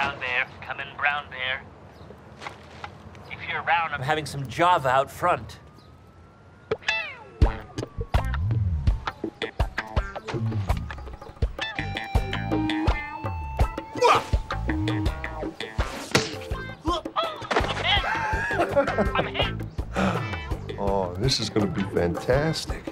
Brown bear, coming, brown bear. If you're around, I'm having some Java out front. Oh, this is going to be fantastic.